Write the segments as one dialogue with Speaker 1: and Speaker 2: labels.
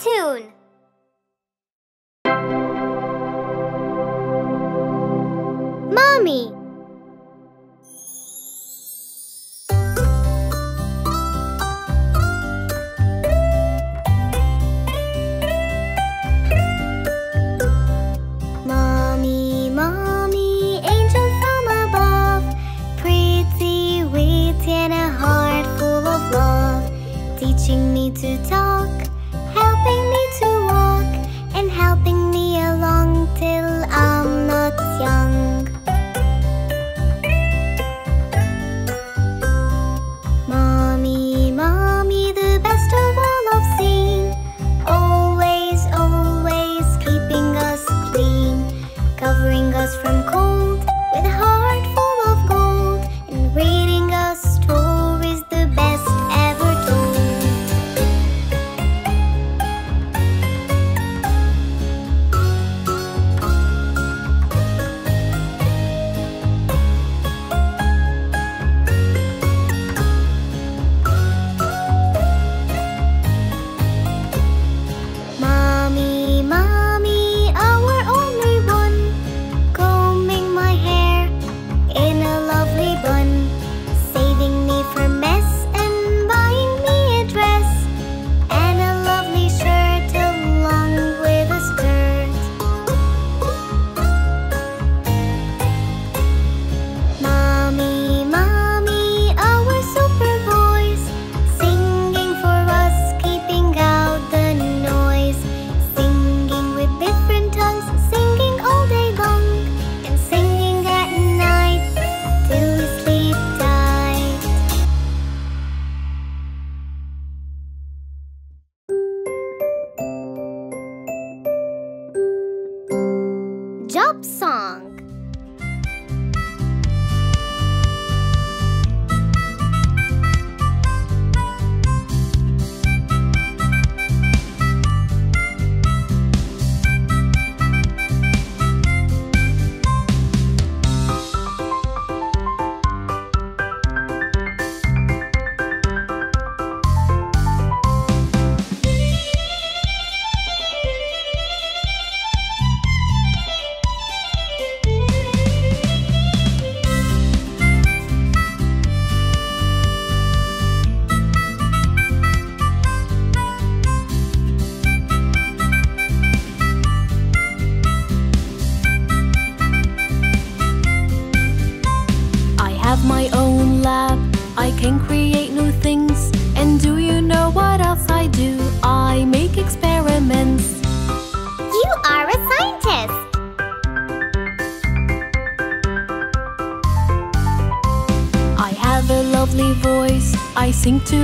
Speaker 1: tune. Mommy. Mommy, mommy, To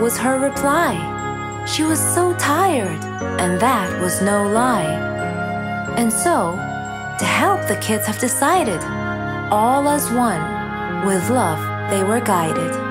Speaker 1: was her reply. She was so tired, and that was no lie. And so, to help, the kids have decided, all as one, with love they were guided.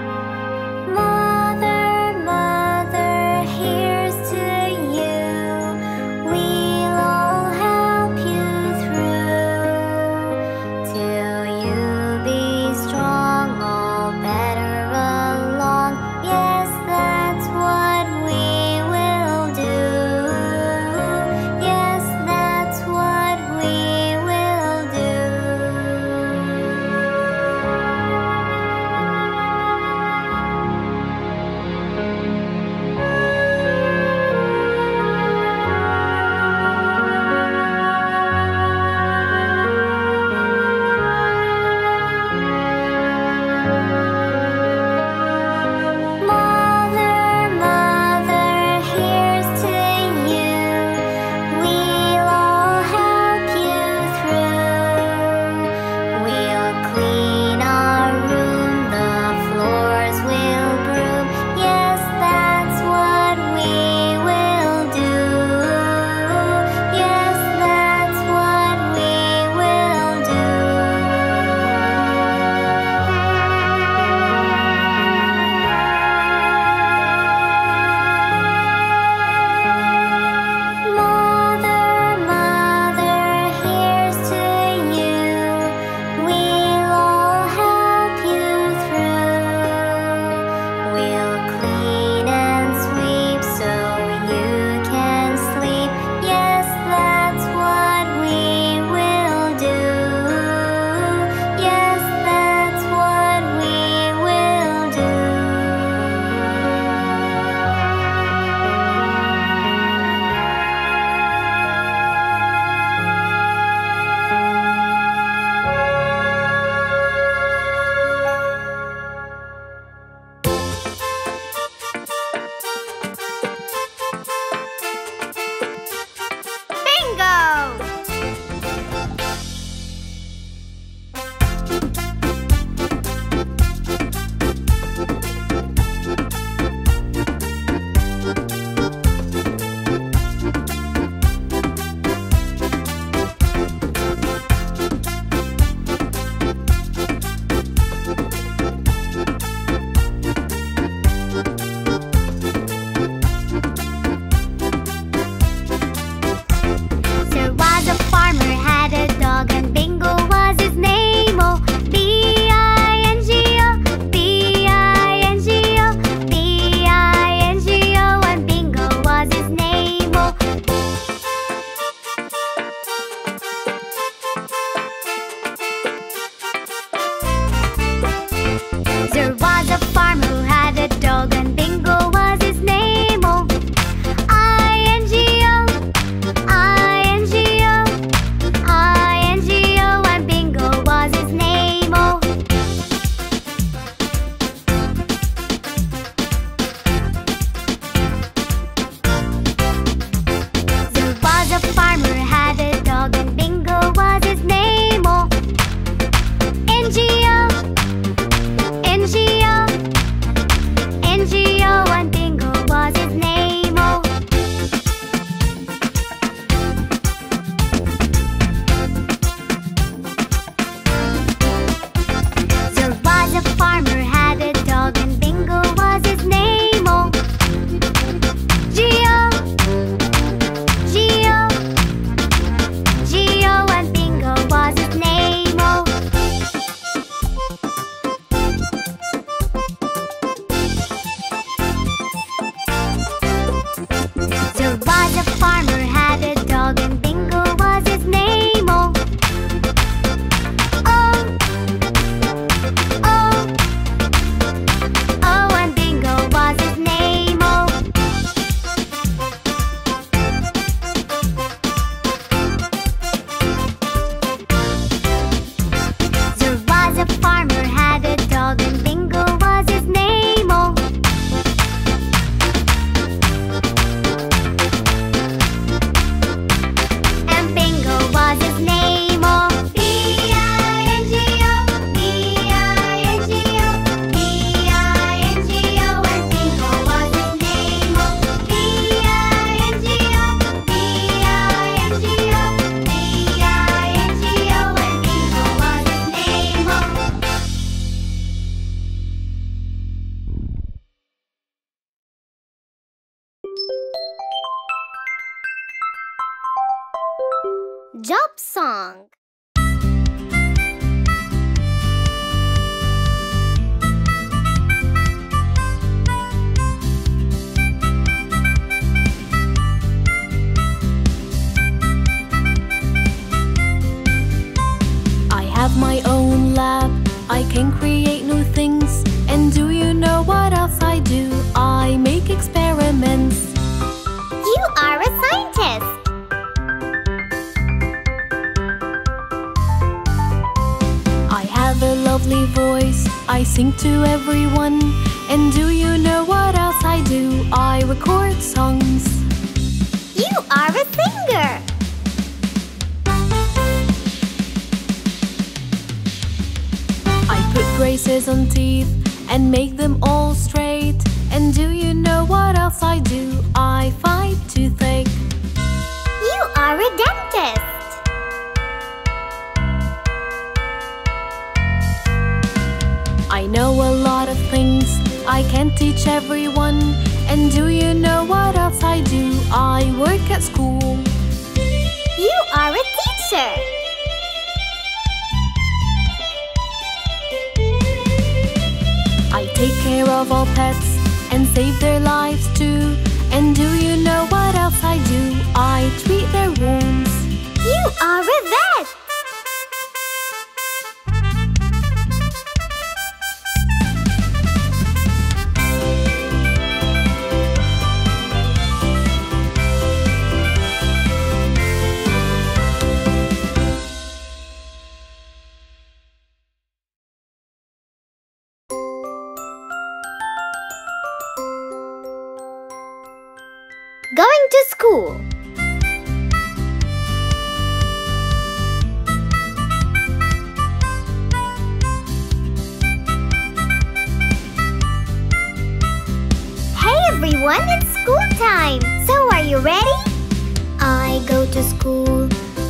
Speaker 2: I
Speaker 1: go to school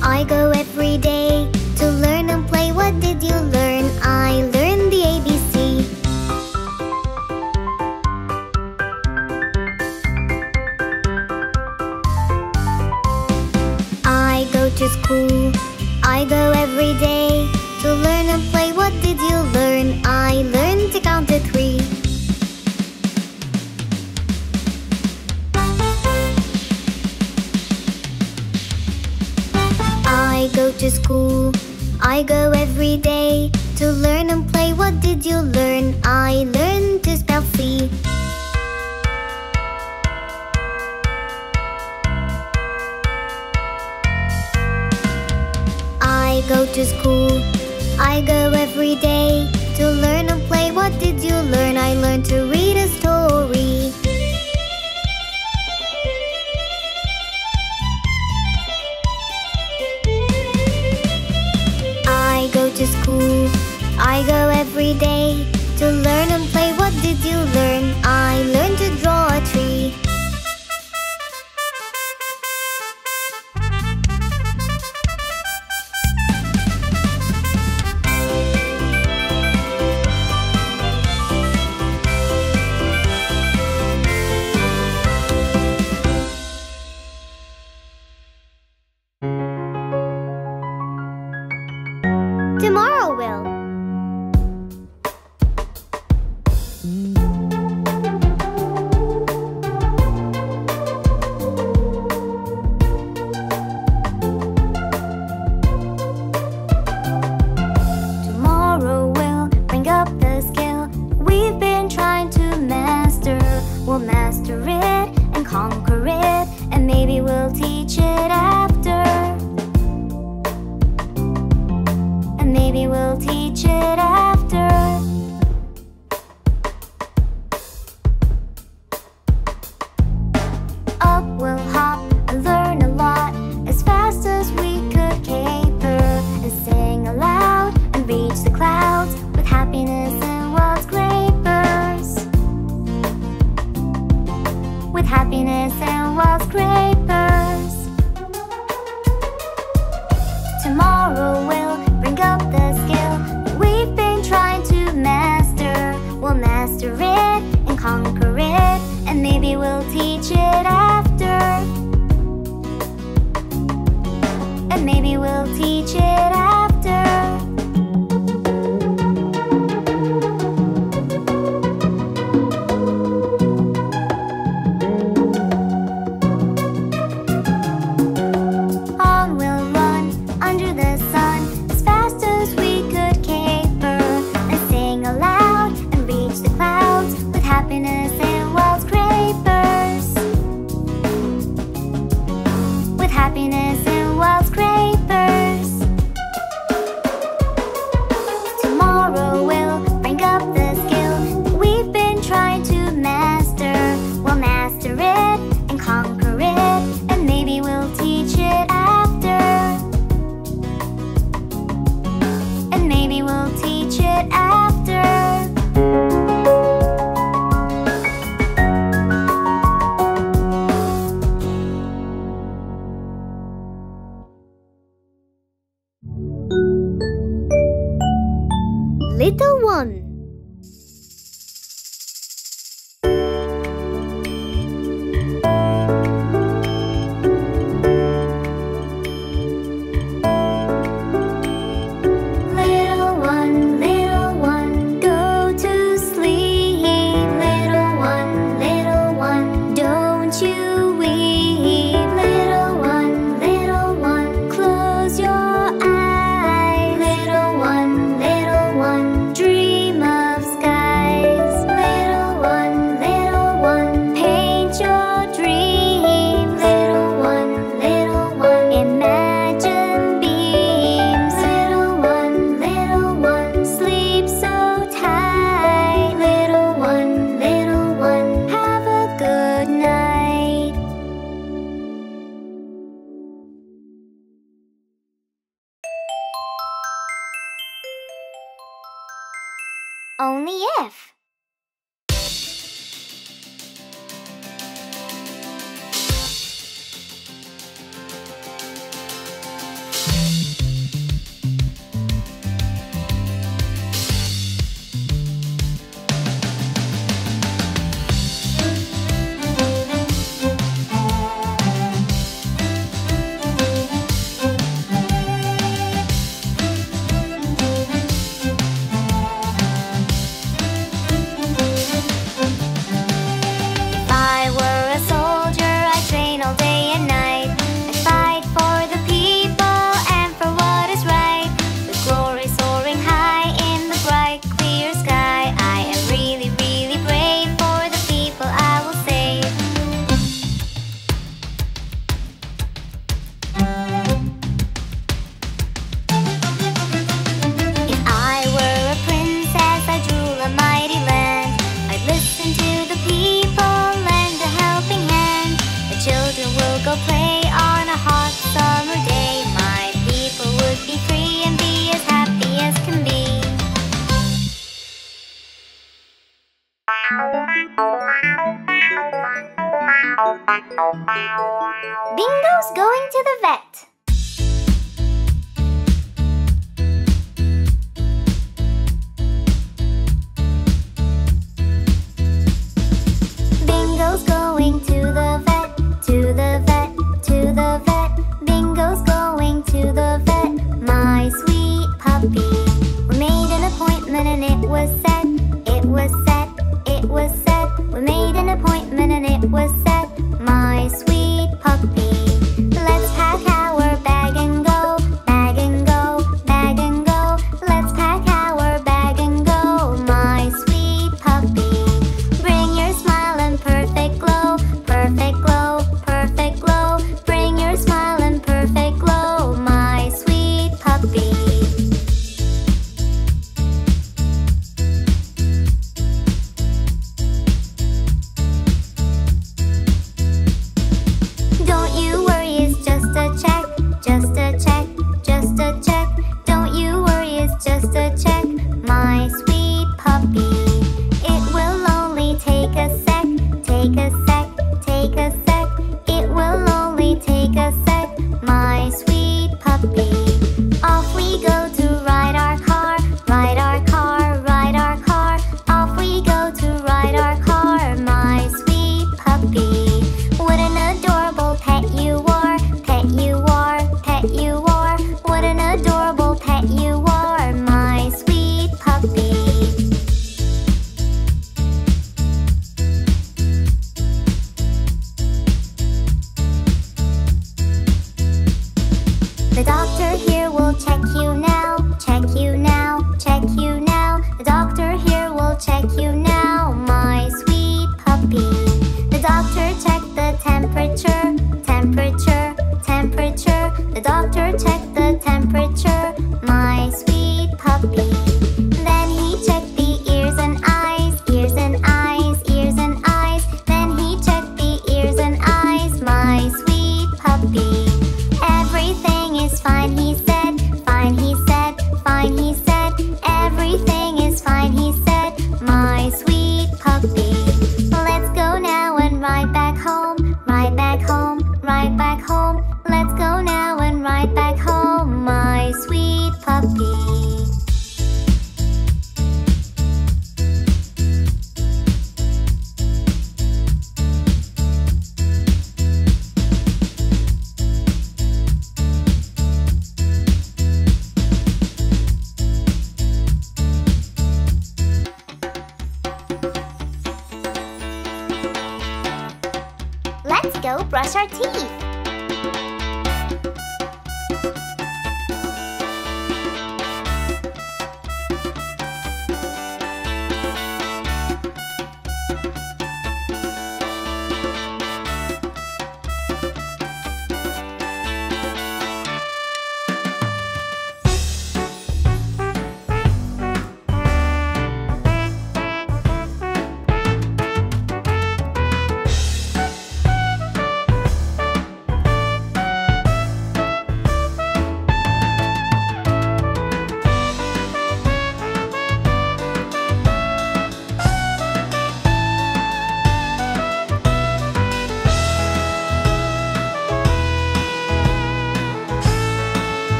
Speaker 1: I go every day To learn and play What did you learn? I learned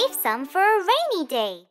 Speaker 1: save some for a rainy day.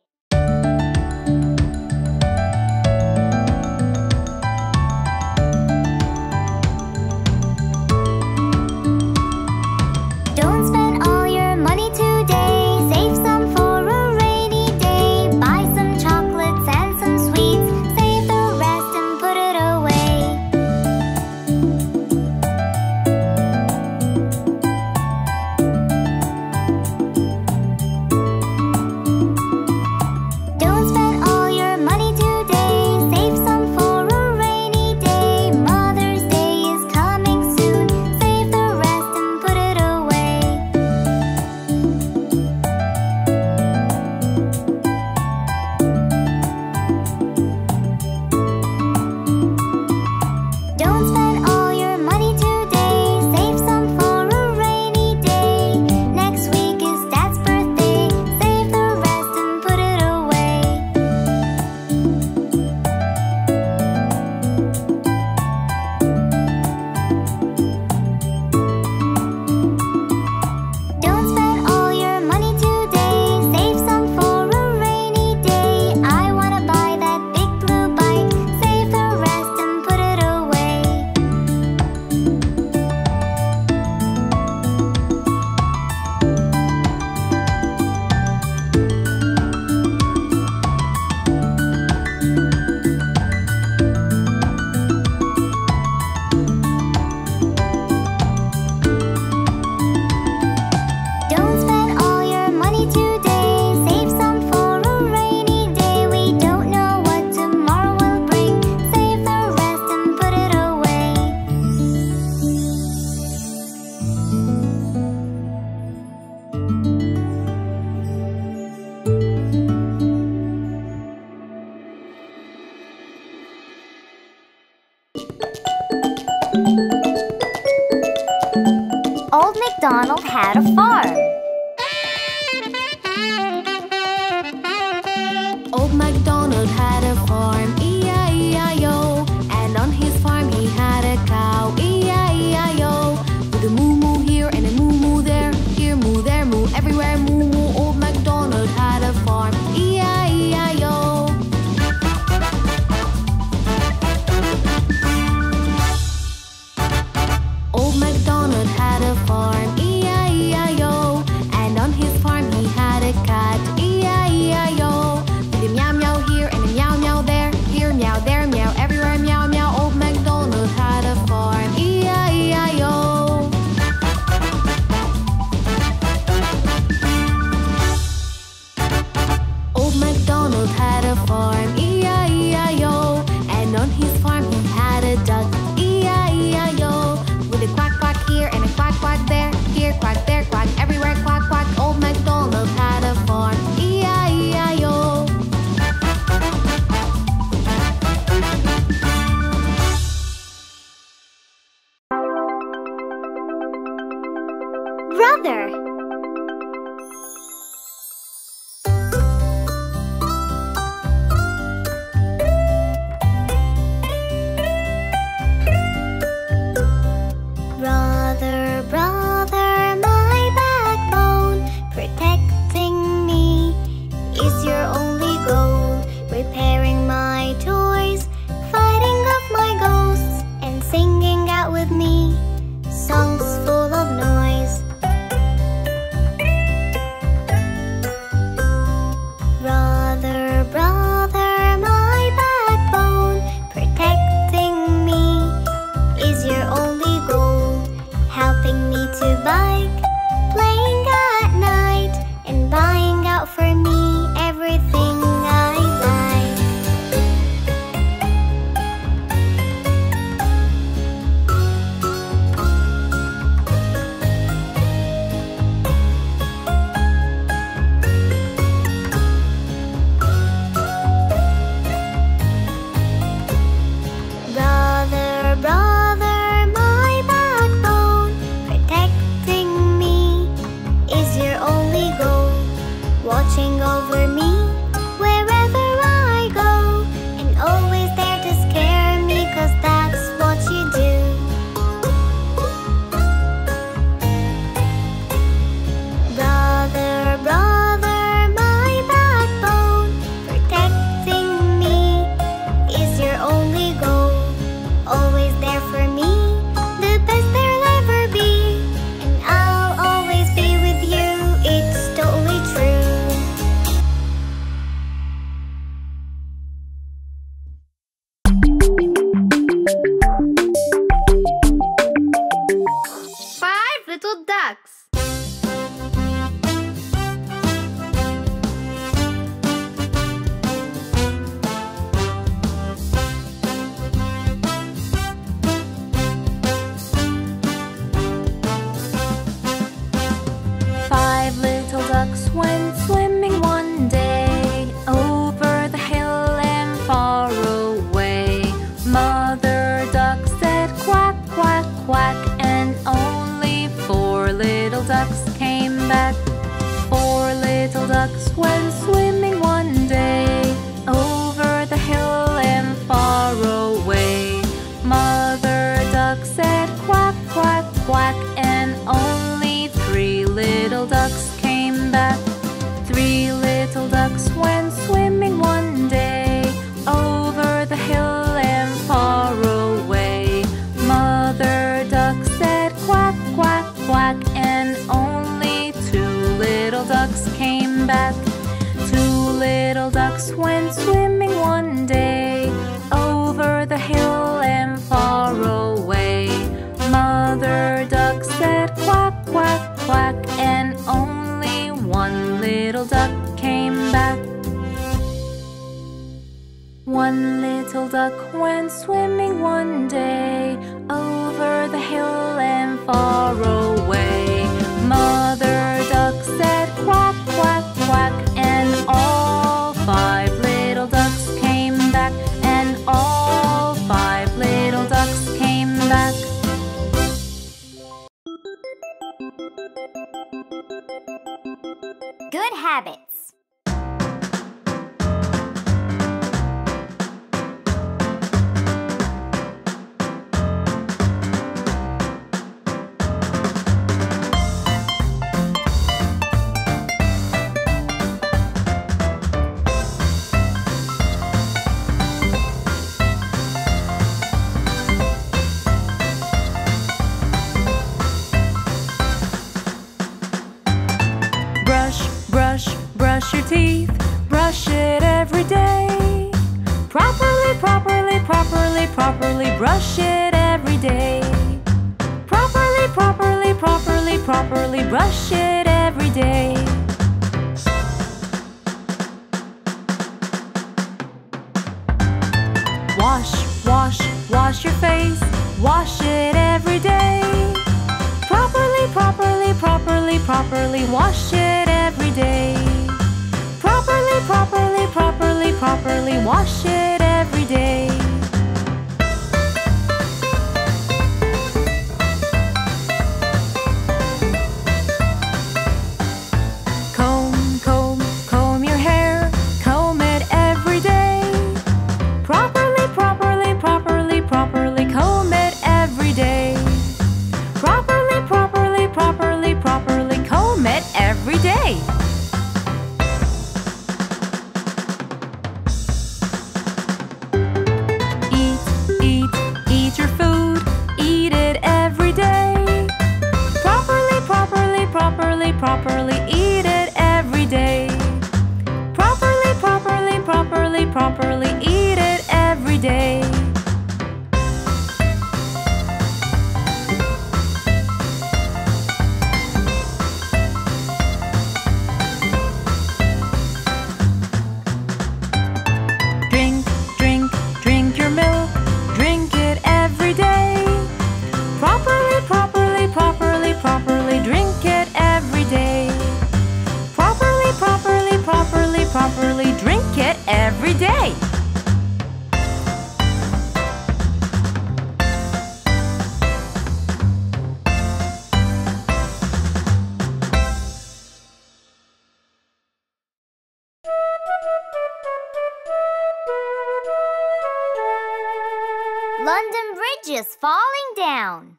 Speaker 1: London Bridge is falling down.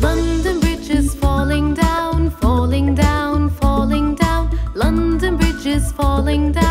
Speaker 3: London Bridge is falling down, falling down, falling down. London Bridge is falling down.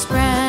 Speaker 3: Spread.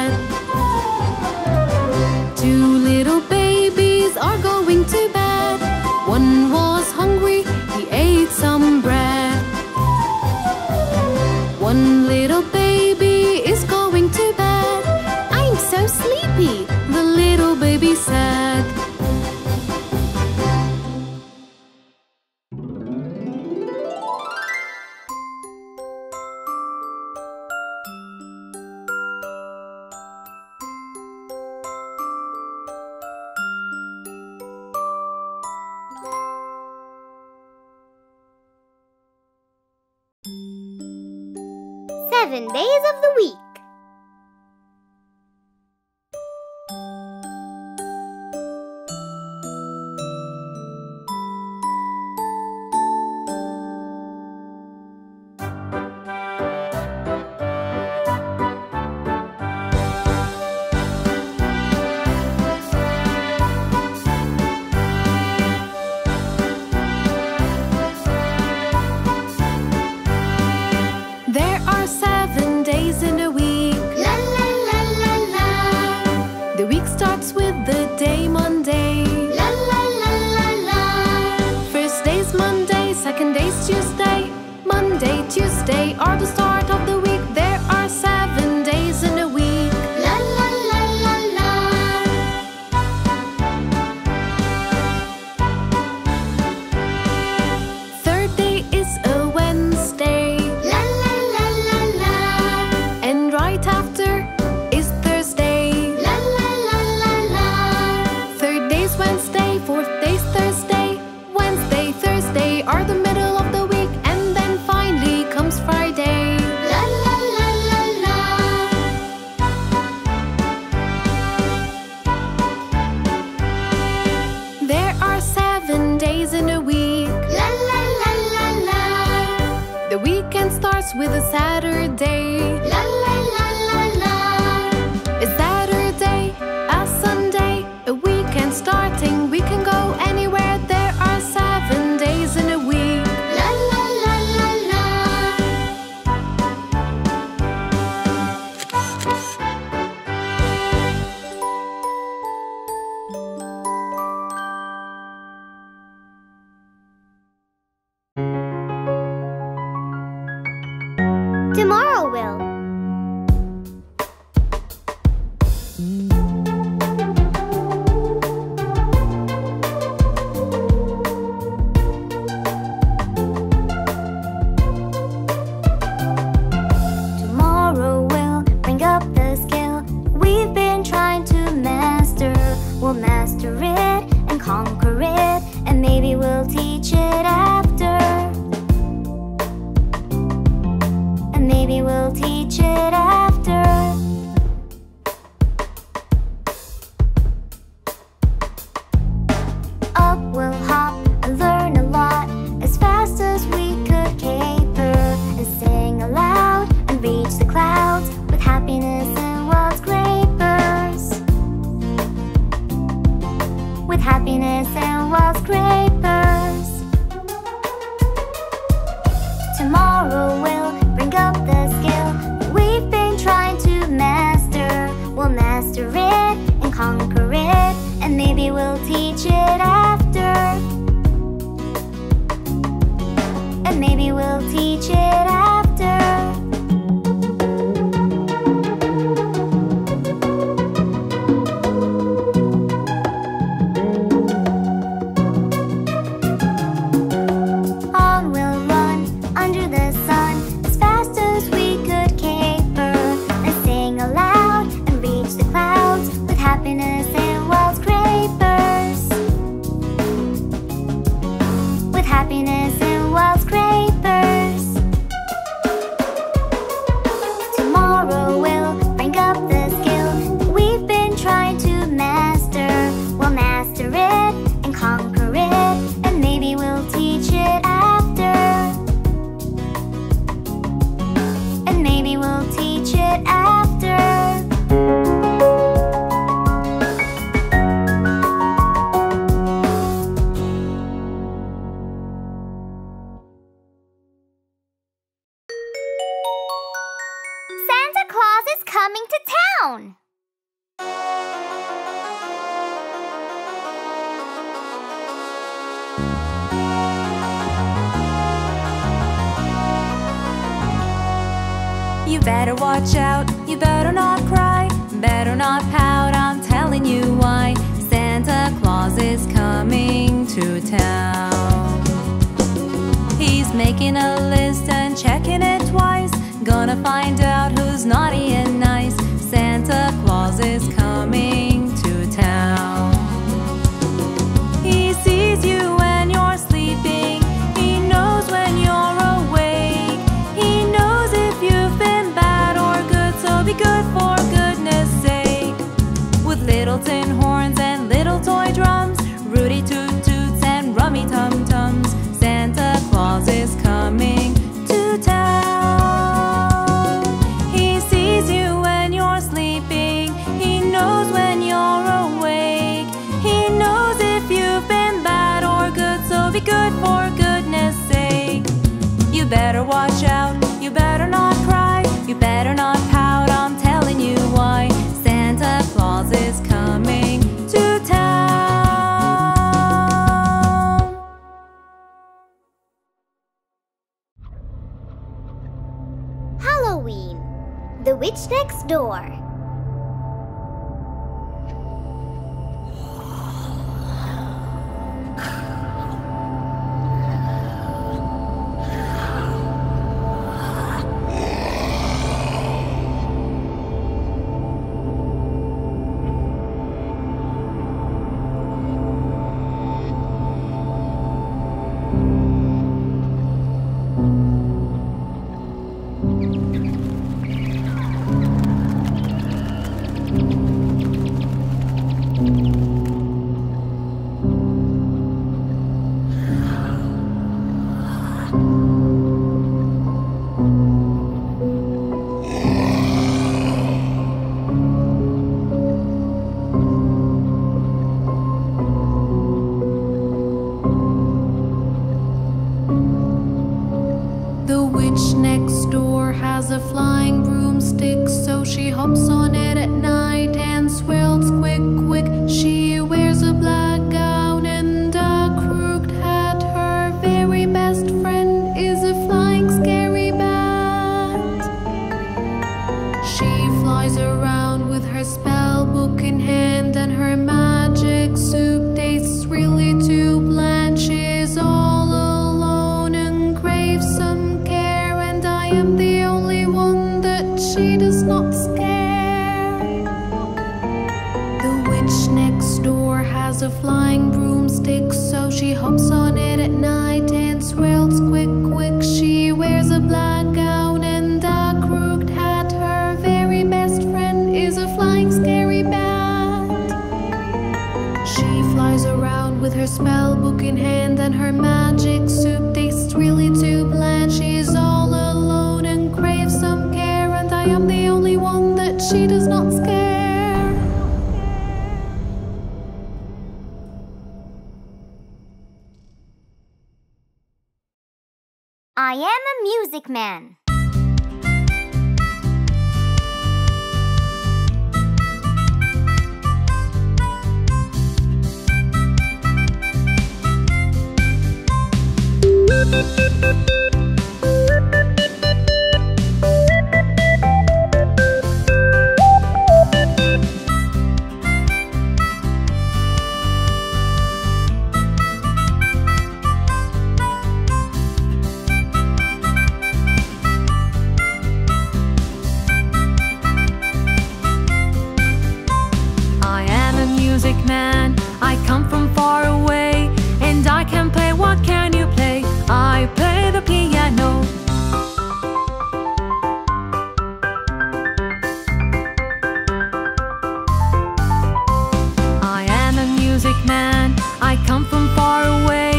Speaker 1: man
Speaker 2: I come from far away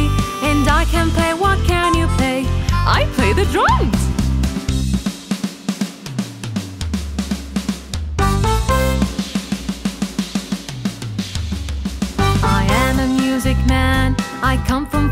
Speaker 2: And I can play, what can you play? I play the drums! I am a music man I come from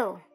Speaker 1: do?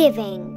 Speaker 1: Thanksgiving.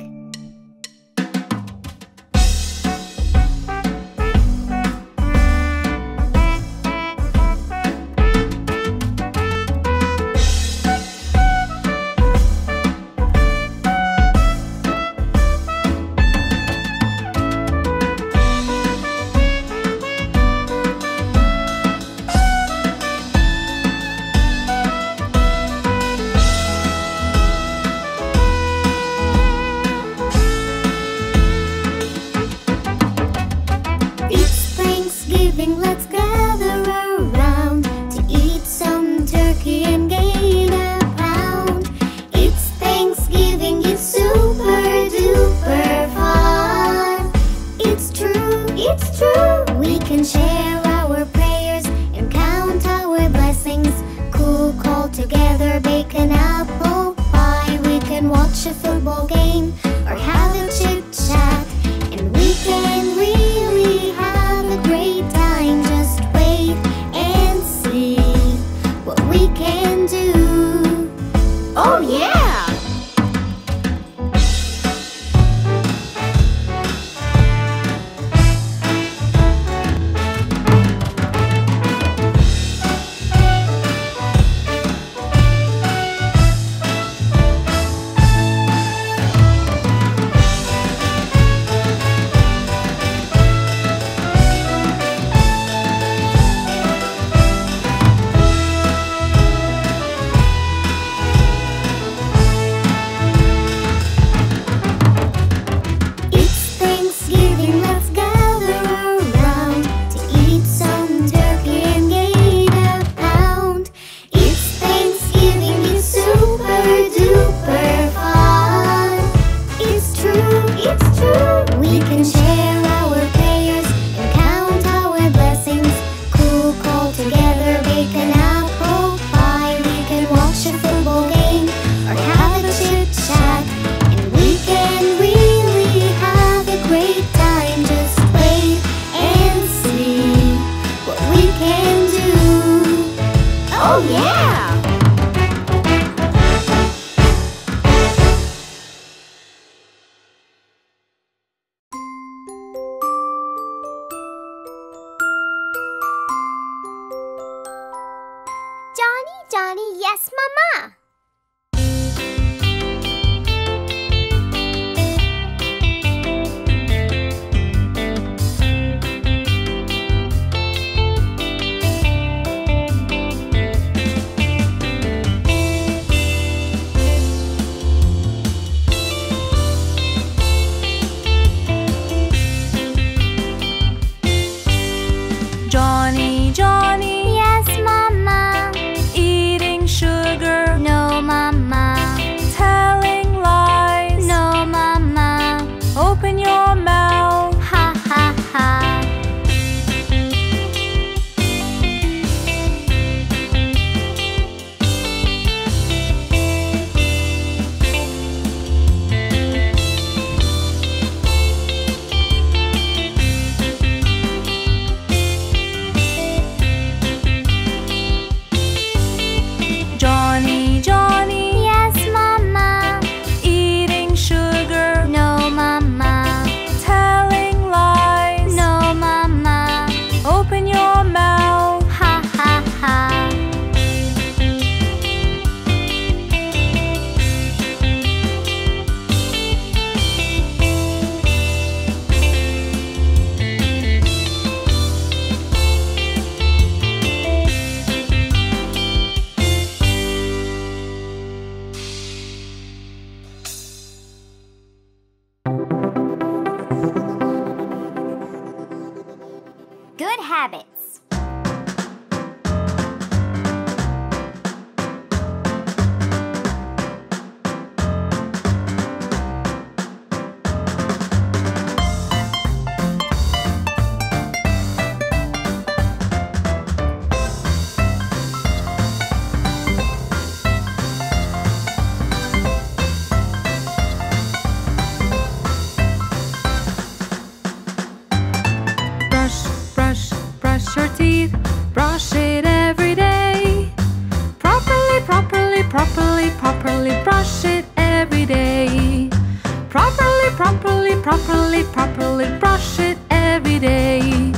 Speaker 3: properly, properly brush it every day.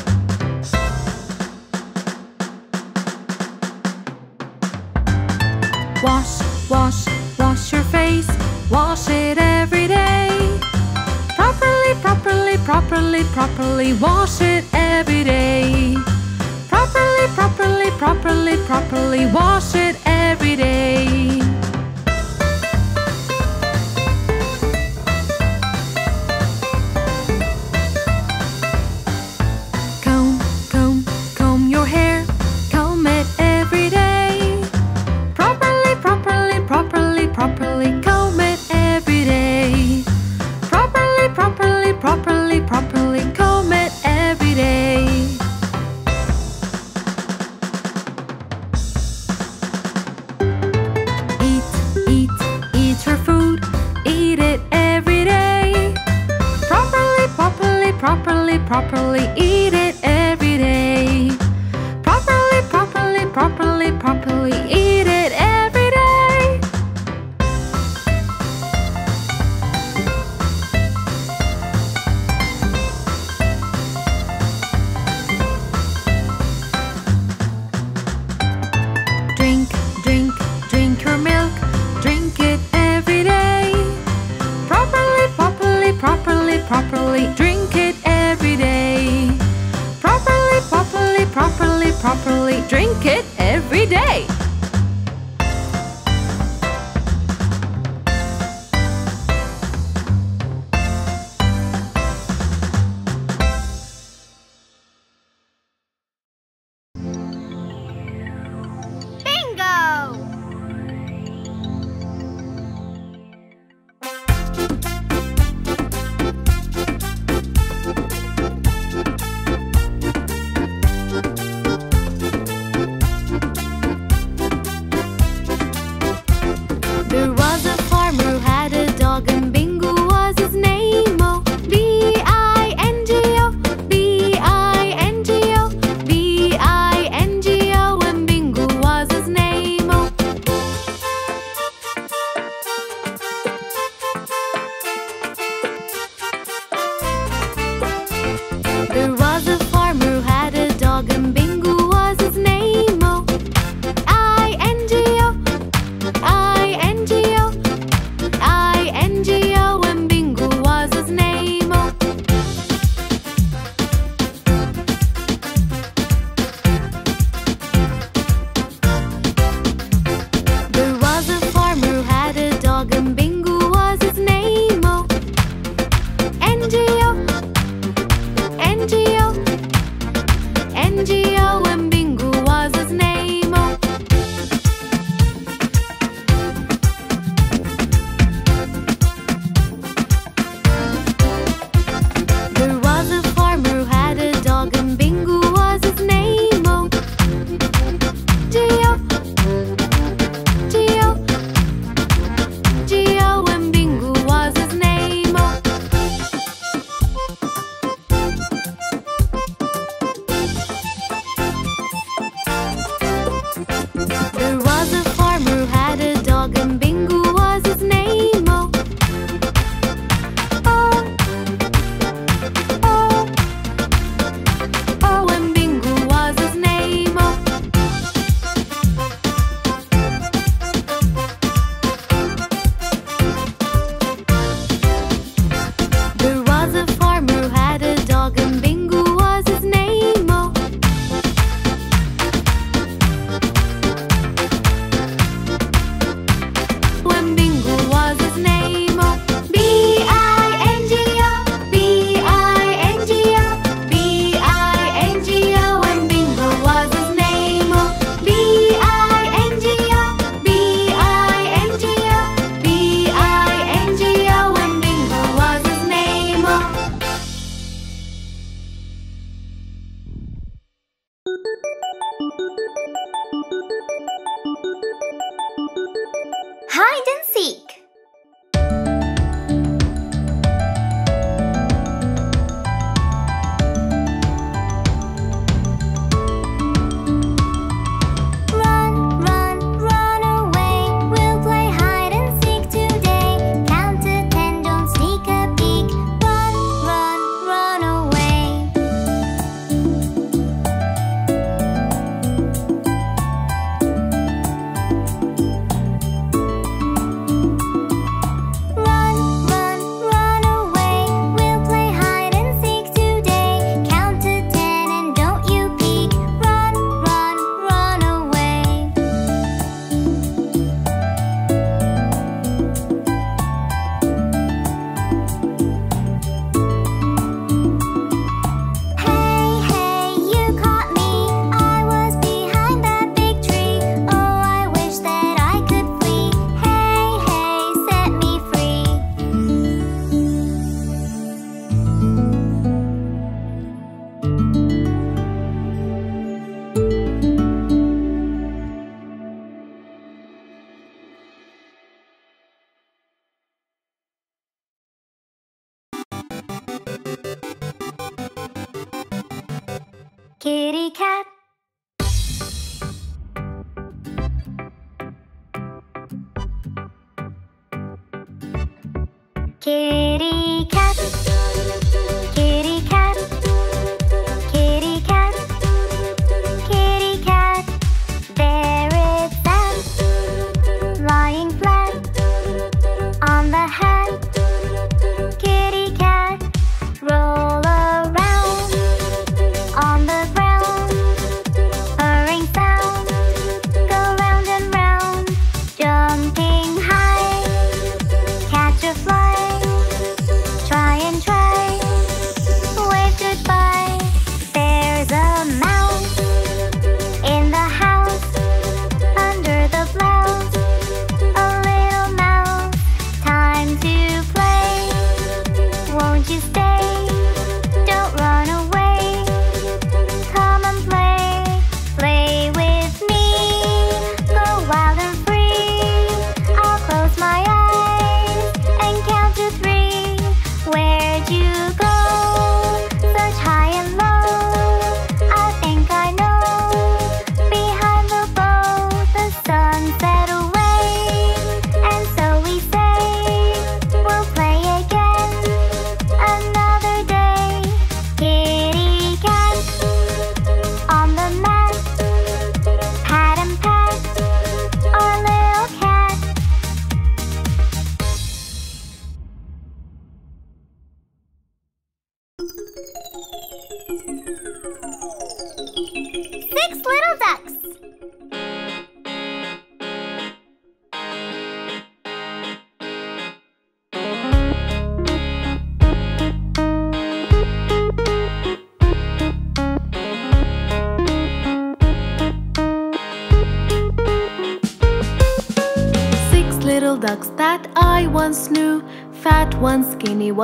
Speaker 3: Wash, wash, wash your face, wash it every day. Properly, properly, properly, properly wash it every day. Properly, properly, properly, properly wash it.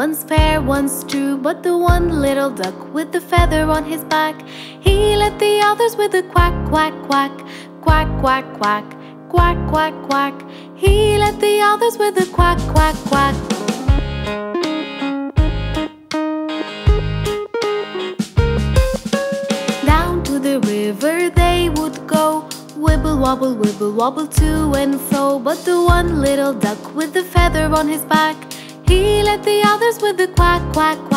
Speaker 3: One's fair, one's true, but the one little duck with the feather on his back. He let the others with a quack, quack, quack, quack, quack, quack, quack, quack, quack. He let the others with a quack, quack, quack. Down to the river they would go, wibble wobble, wibble wobble too. the quack quack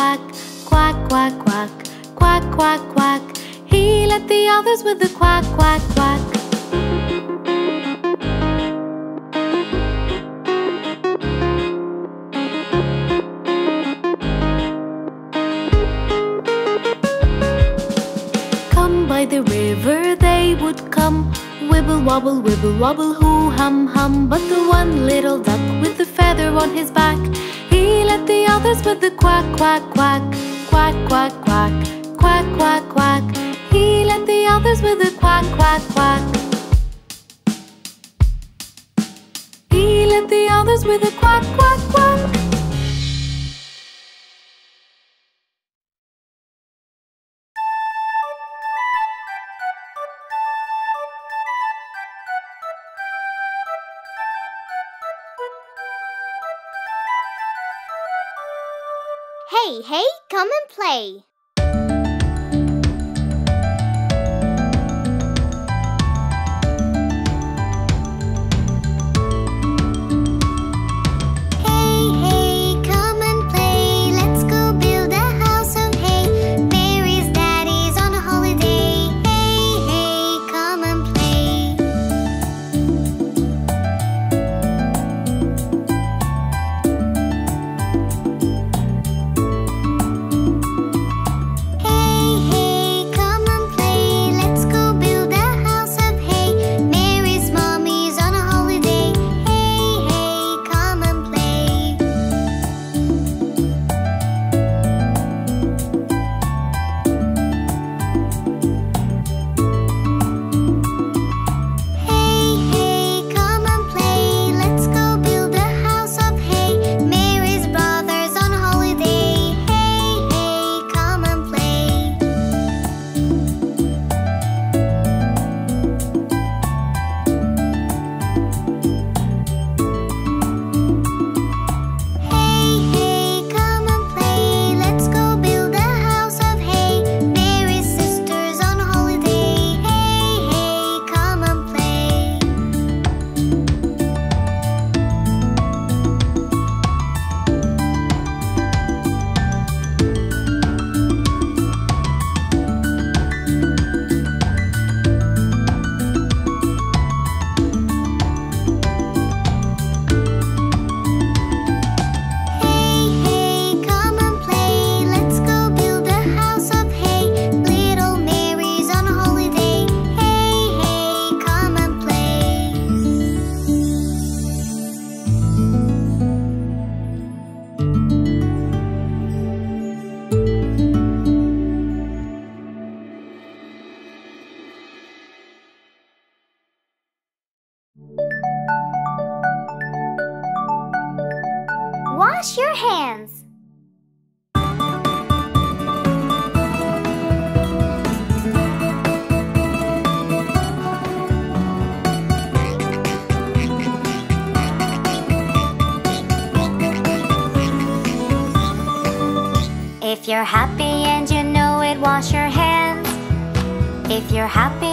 Speaker 1: Hey, hey, come and play. If you're happy and you know it, wash your hands. If you're happy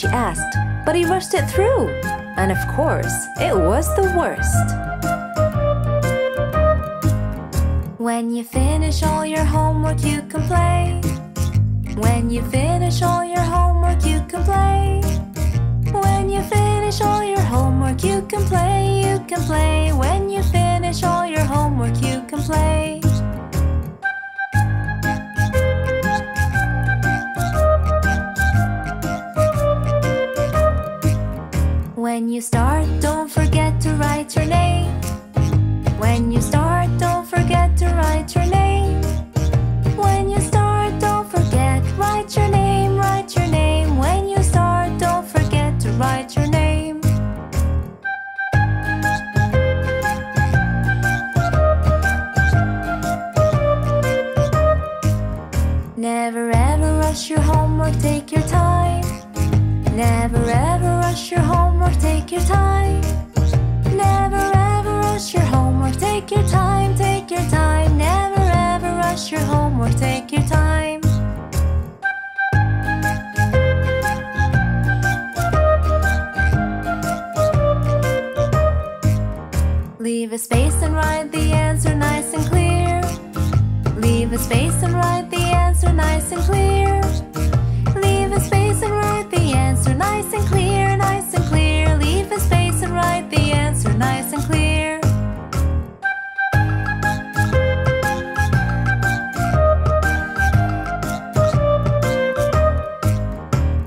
Speaker 2: she asked, but he rushed it through. And of course, it was the worst. When you finish all your homework, you can play. When you finish all your homework, you can play. When you finish all your homework, you can play, you can play. When you finish all your homework, you can play. When you start, don't forget to write your name. When you start, don't forget to write your name. When you start, don't forget, write your name, write your name. When you start, don't forget to write your name. Never ever rush your homework, take your time. Never ever rush your homework, take your time. Never ever rush your homework, take your time, take your time. Never ever rush your homework, take your time. Leave a space and write the answer nice and clear. Leave a space and write the answer nice and clear. Leave a space and
Speaker 4: write the answer nice and clear, nice the answer nice and clear.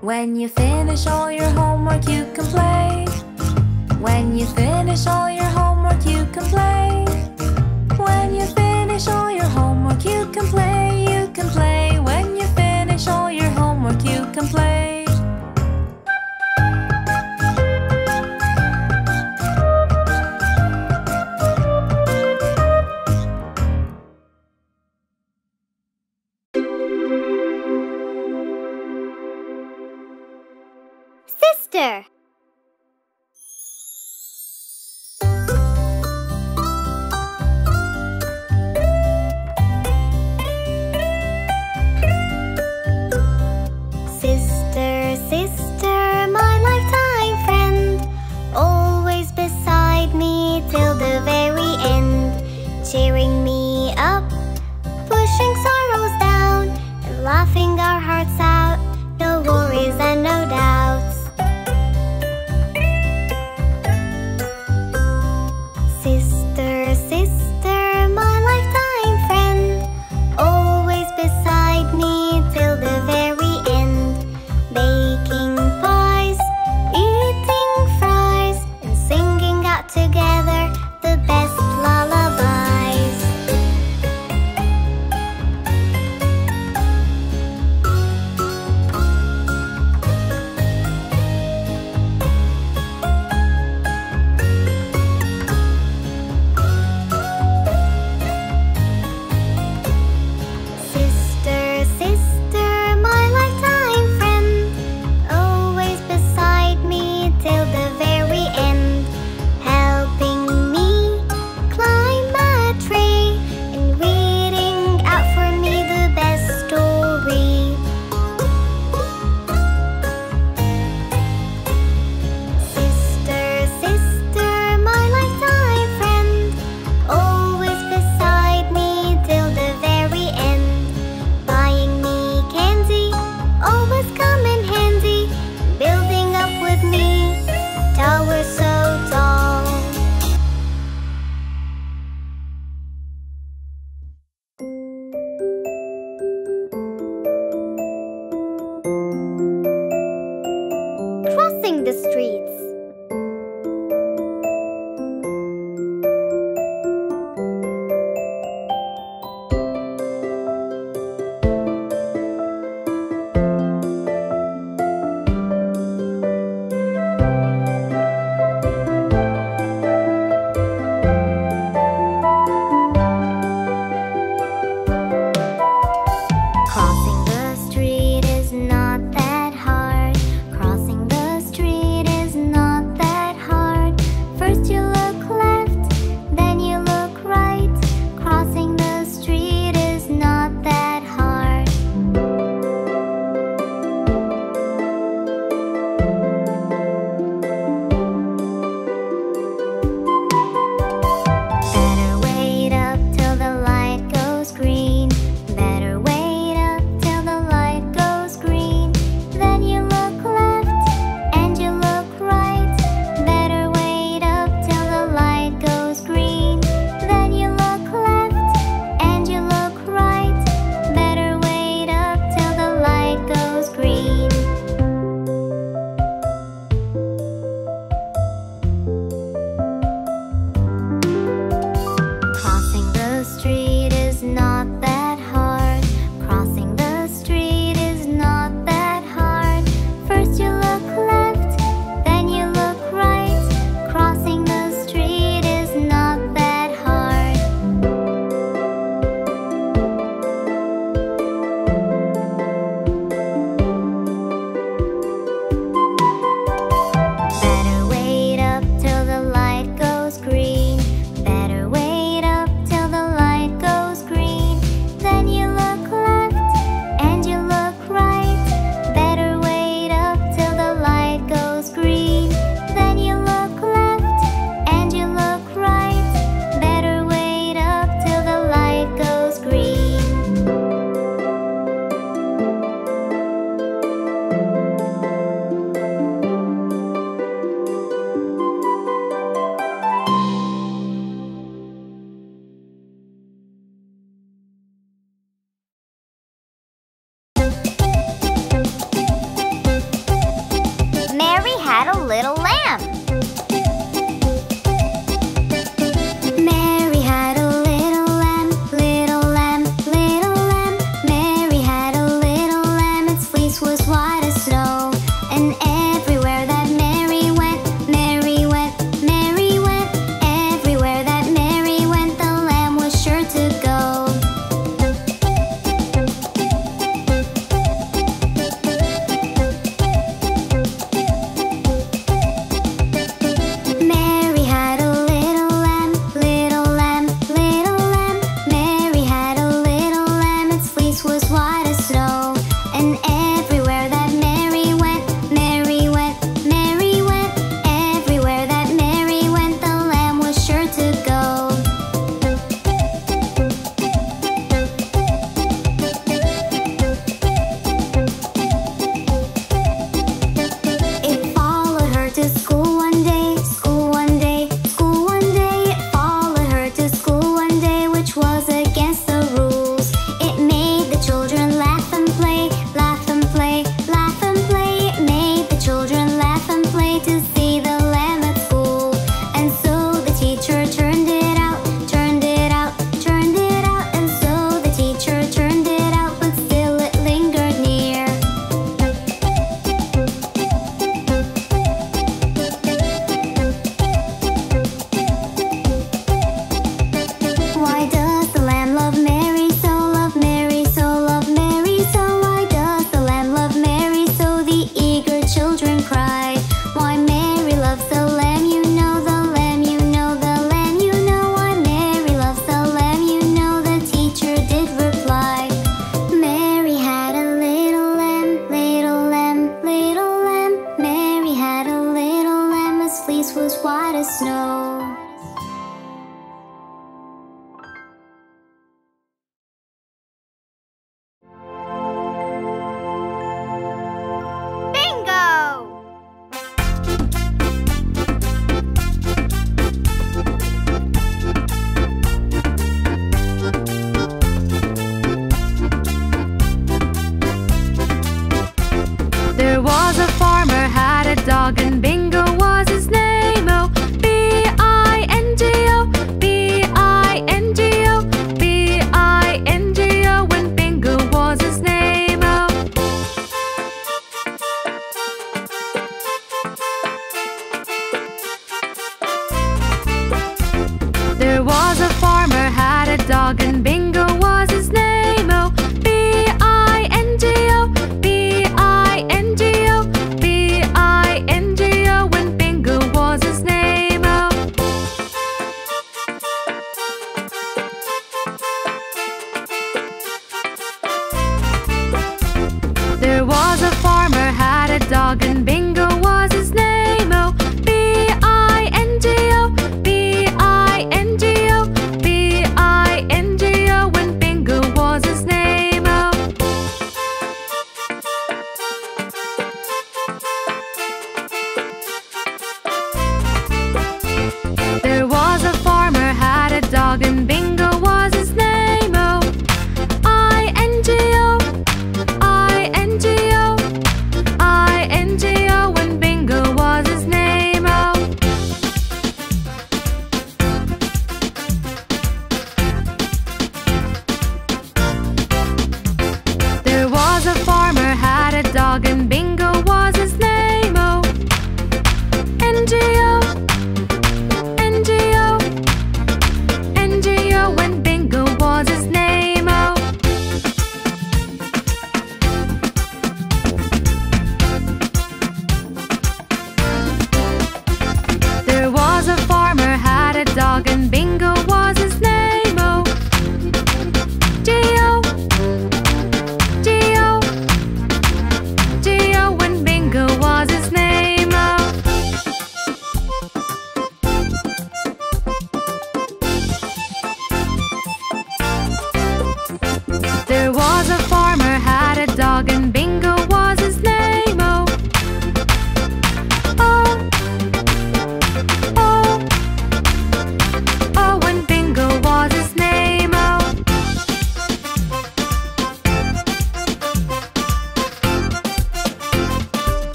Speaker 4: When you finish all your homework, you can play. When you
Speaker 1: finish all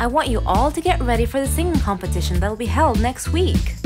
Speaker 1: I want you all to get ready for the singing competition that'll be held next week.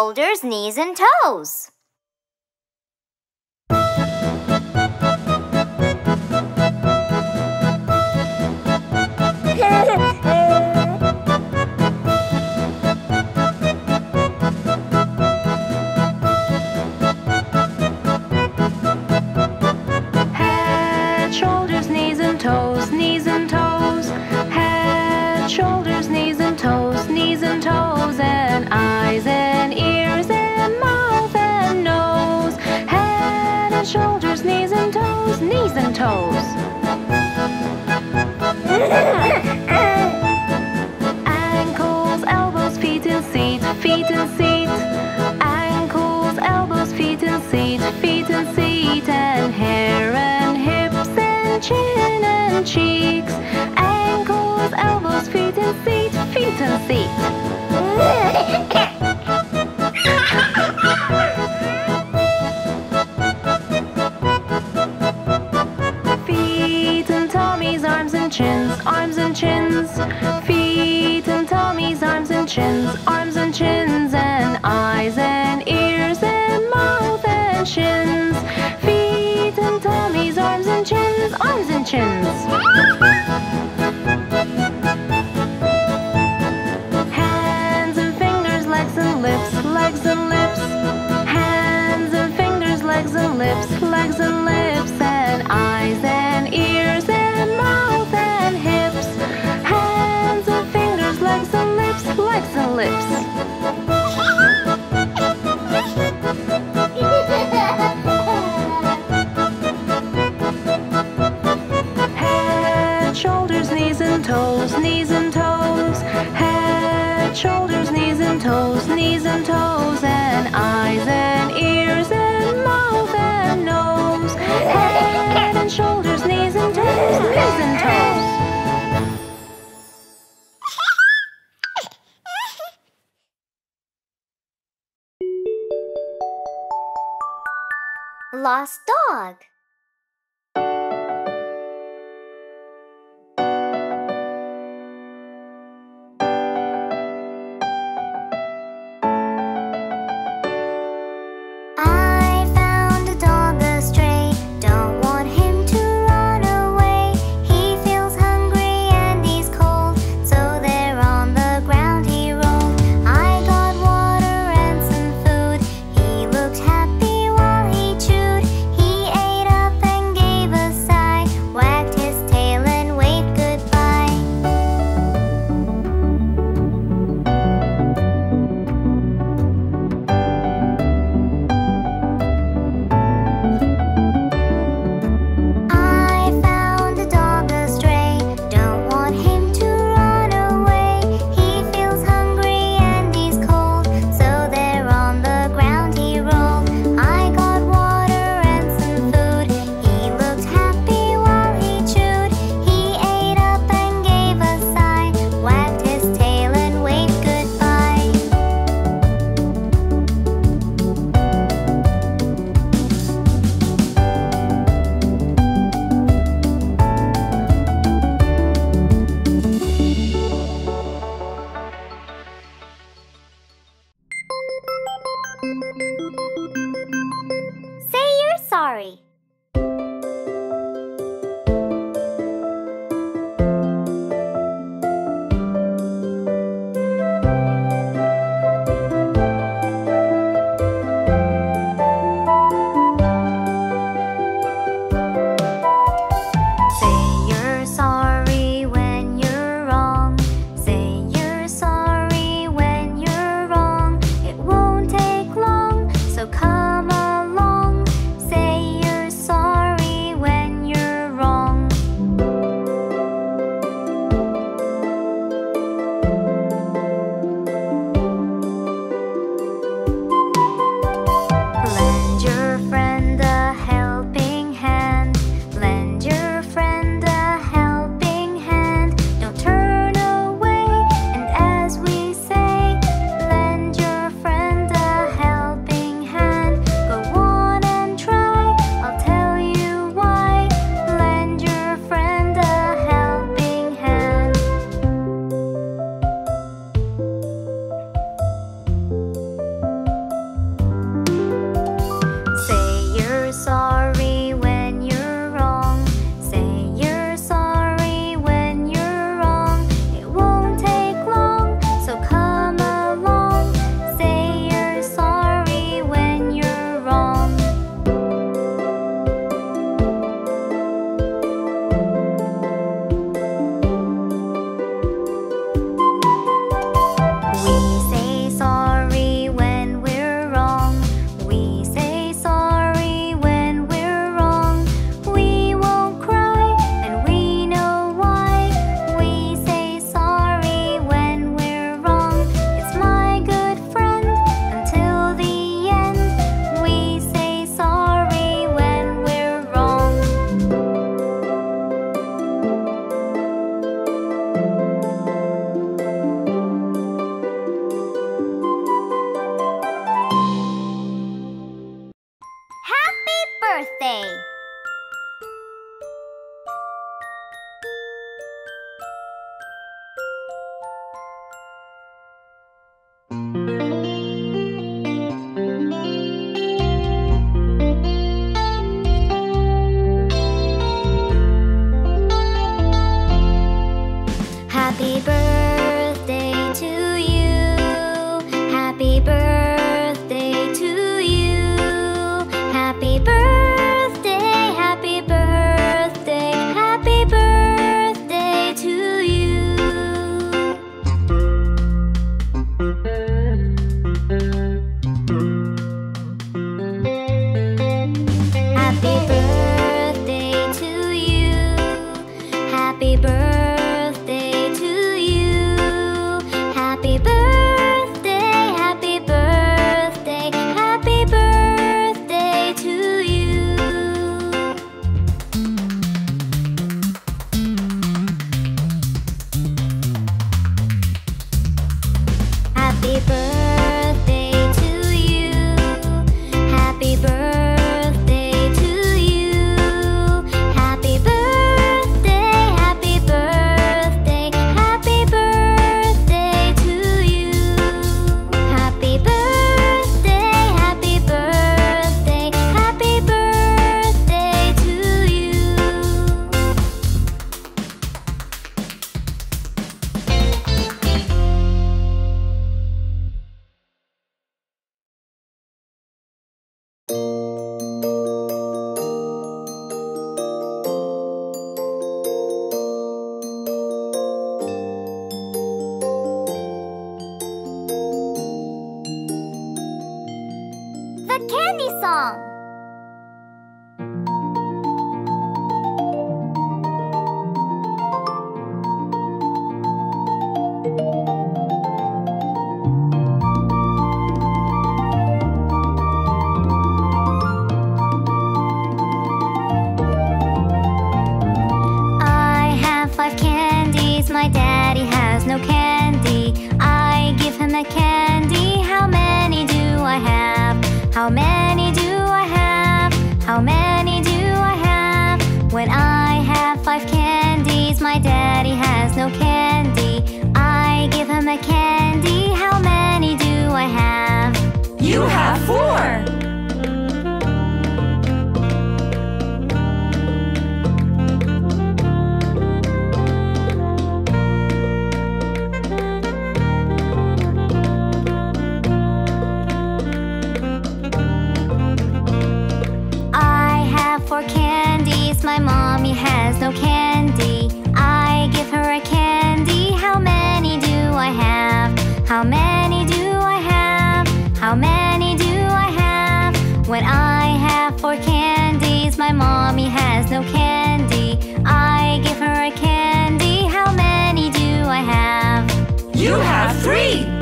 Speaker 1: shoulders, knees and toes.
Speaker 2: Ankles, elbows, feet and seat, feet and seat. Ankles, elbows, feet and seat, feet and seat. And hair and hips and chin and cheeks. Ankles, elbows, feet and seat, feet and seat.
Speaker 1: legends are no candy. I give him a candy. How many do I have?
Speaker 3: You have four!
Speaker 1: I have four candies. My mommy has no candy. Mommy has no candy. I give her a candy. How many do I have?
Speaker 3: You have three!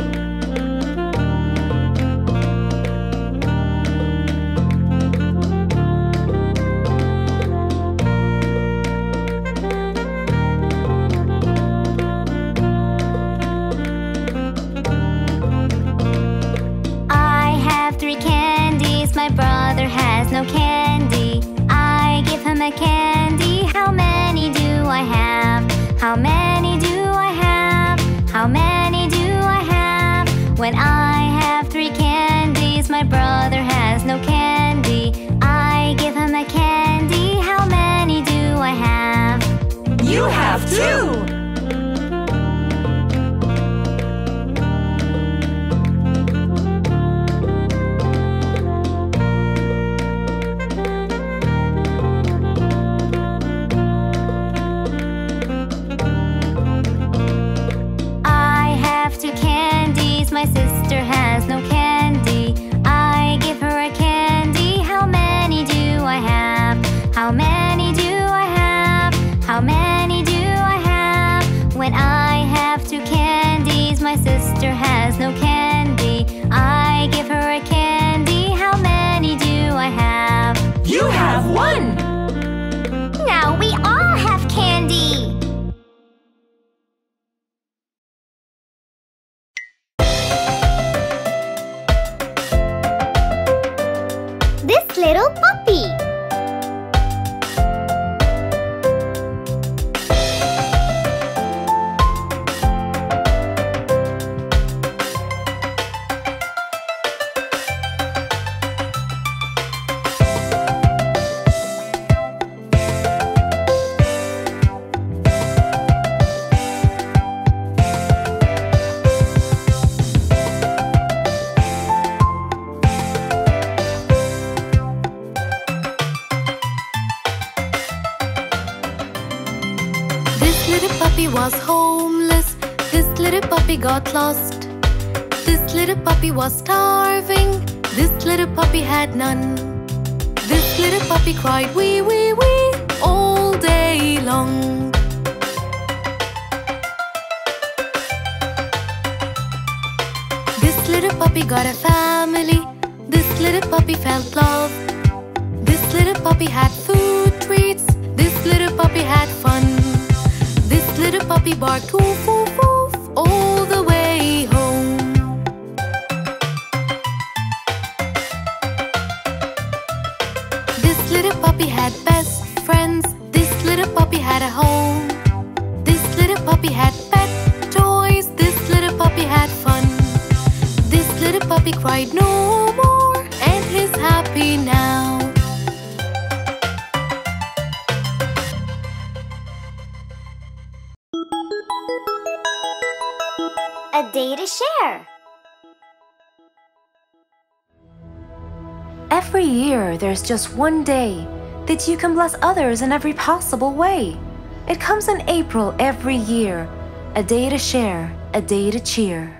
Speaker 1: When I have three candies, my brother has no candy. I give him a candy. How many do I have?
Speaker 3: You have two!
Speaker 1: my sister has no
Speaker 3: care. just one day, that you can bless others in every possible way. It comes in April every year, a day to share, a day to cheer.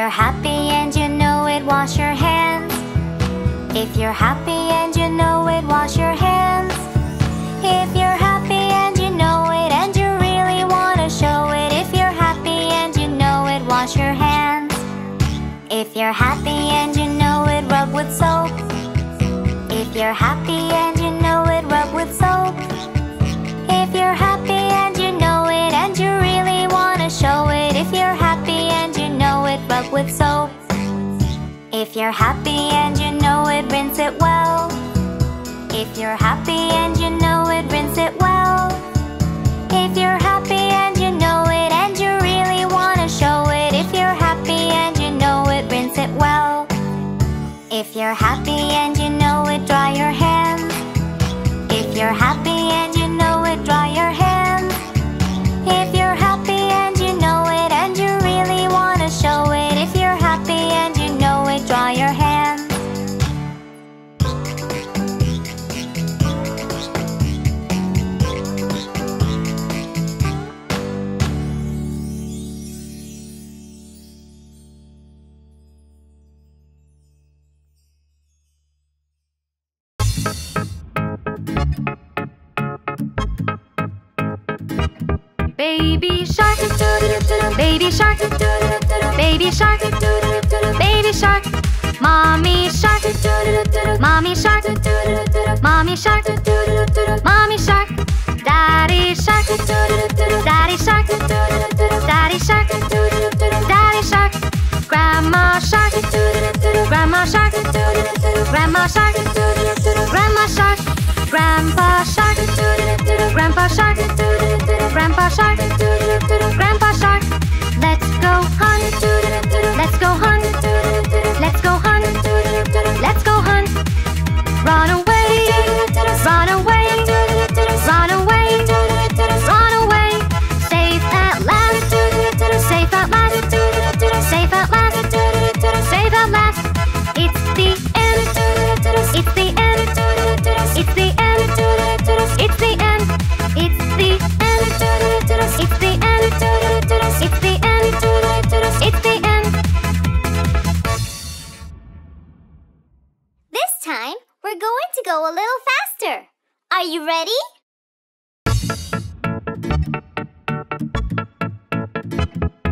Speaker 1: you're happy.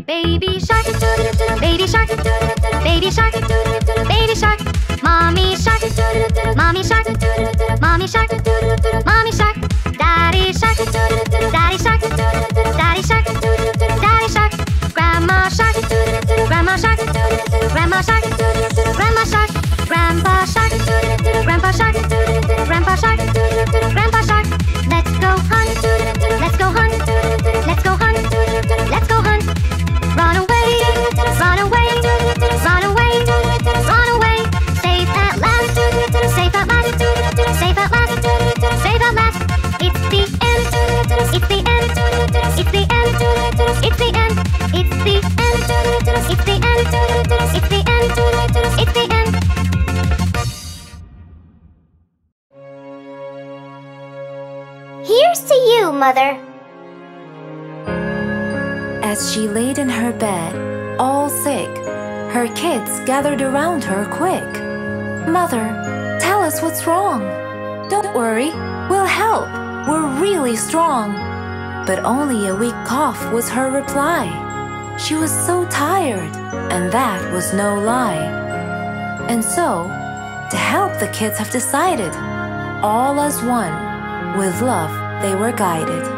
Speaker 1: Baby shark, baby shark, baby shark.
Speaker 5: Mother.
Speaker 2: As she laid in her bed, all sick, her kids gathered around her quick. Mother, tell us what's wrong. Don't worry, we'll help. We're really strong. But only a weak cough was her reply. She was so tired, and that was no lie. And so, to help the kids have decided, all as one, with love they were guided.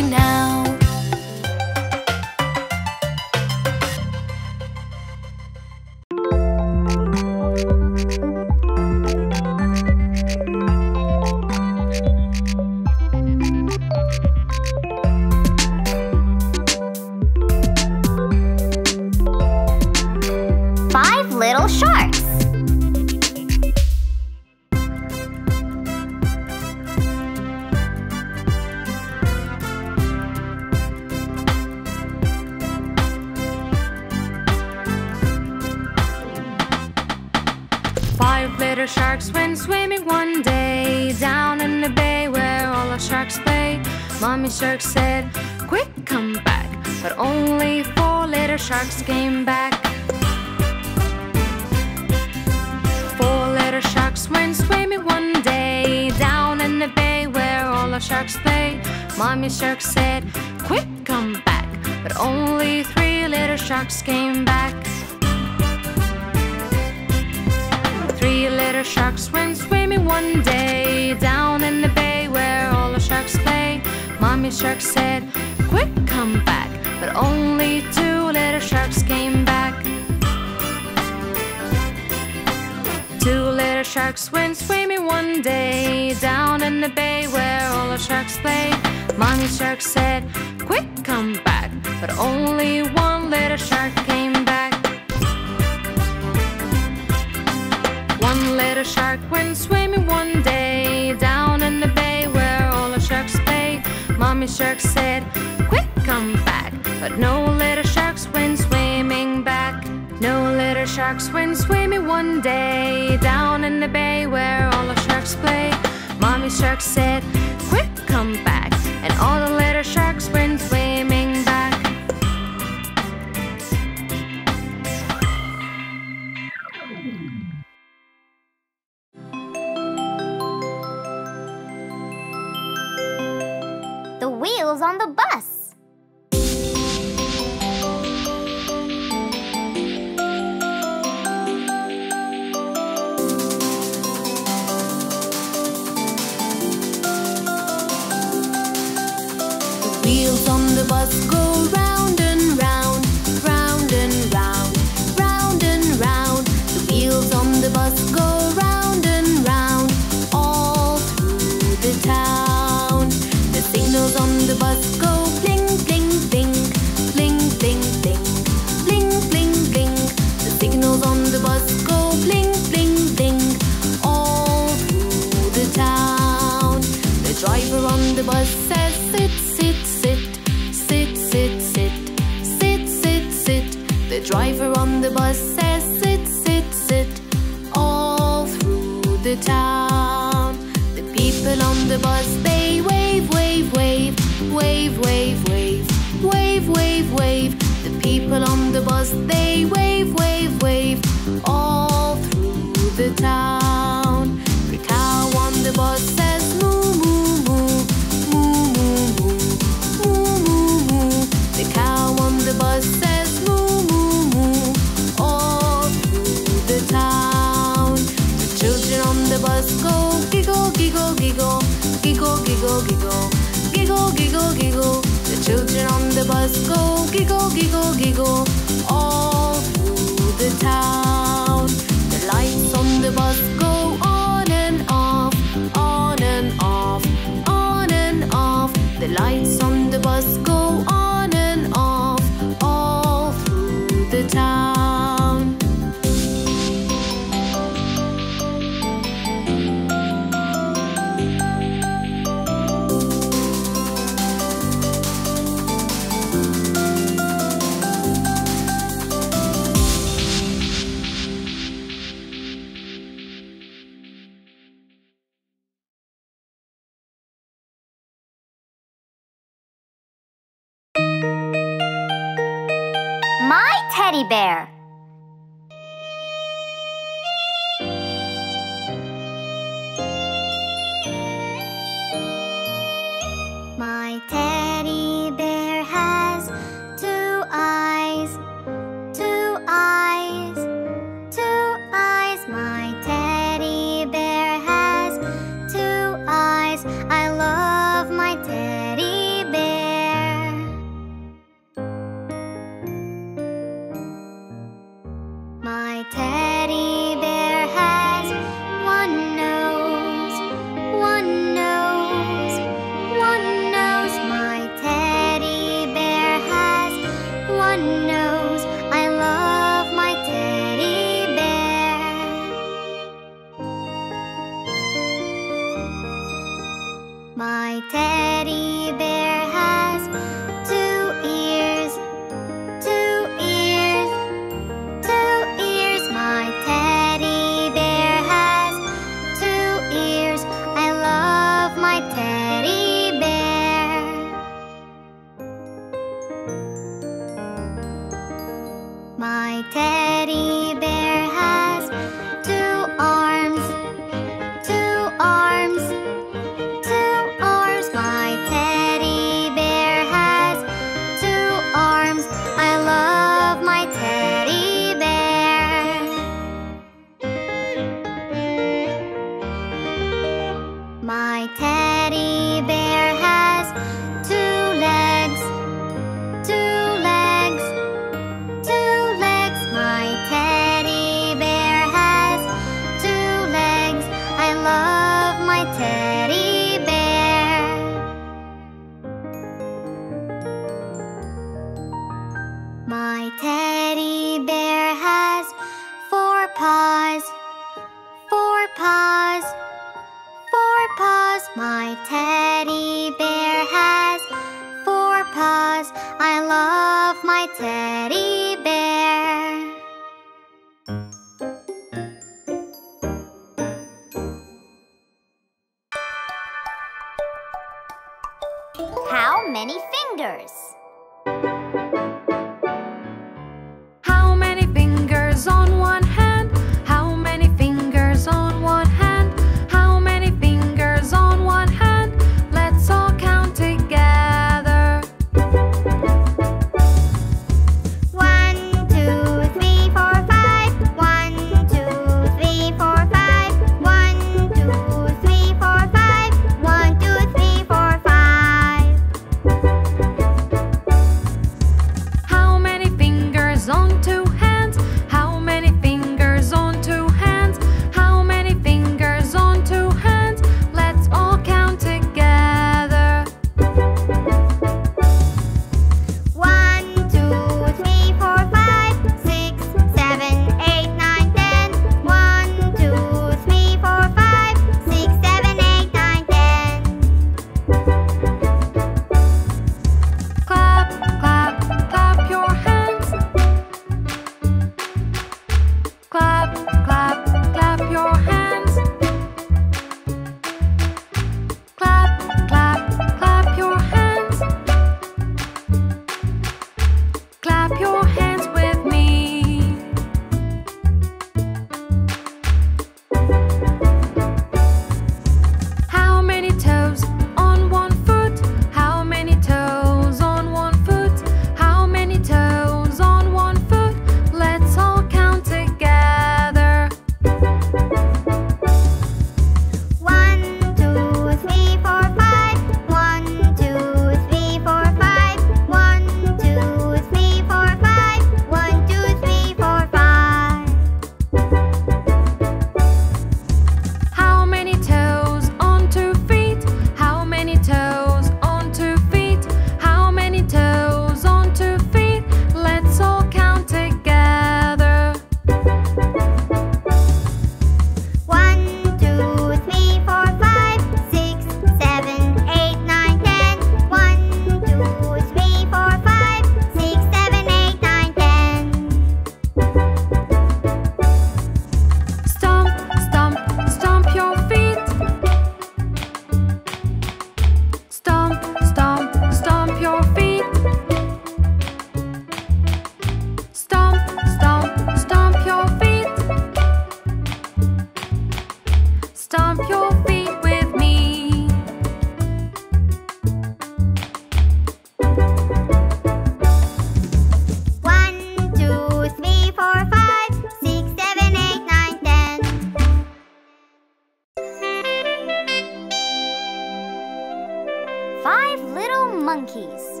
Speaker 1: Monkeys.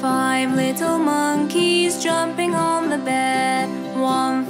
Speaker 2: Five little monkeys jumping on the bed. One